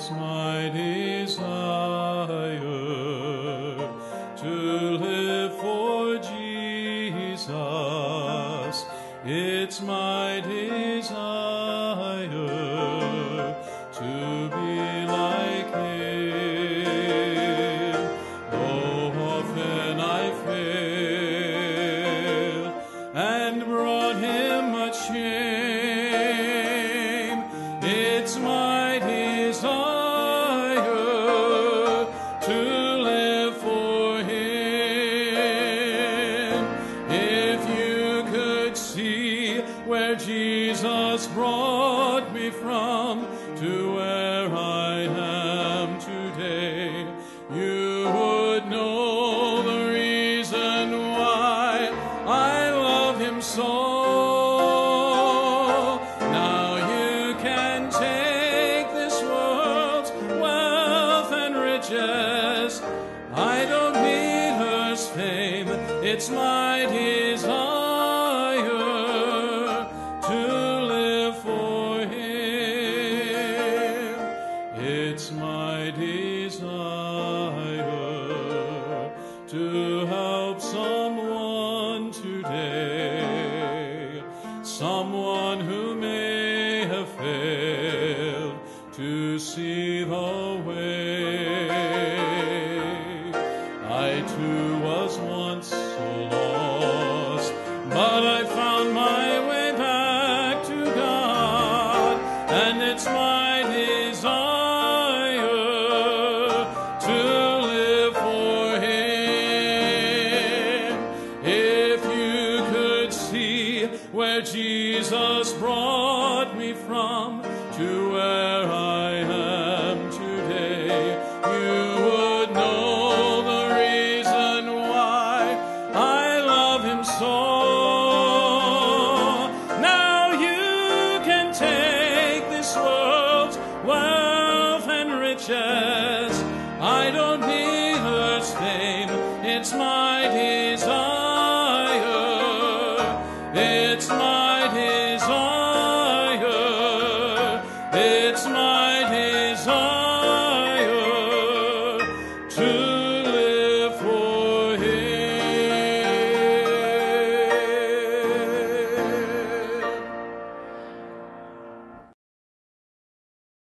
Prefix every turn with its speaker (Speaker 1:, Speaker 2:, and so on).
Speaker 1: It's my desire to live for Jesus. It's my desire to be like Him. Though often I fail and brought Him much shame, it's my desire see where Jesus brought me from to where I am today, you would know the reason why I love Him so. Now you can My desire to help someone today, someone who may have failed to see the way. I too was once so lost, but I found my way back to God, and it's my desire where Jesus brought me from to where I am today, you would know the reason why I love Him so. Now you can take this world's wealth and riches. I don't need earth's fame. It's my desire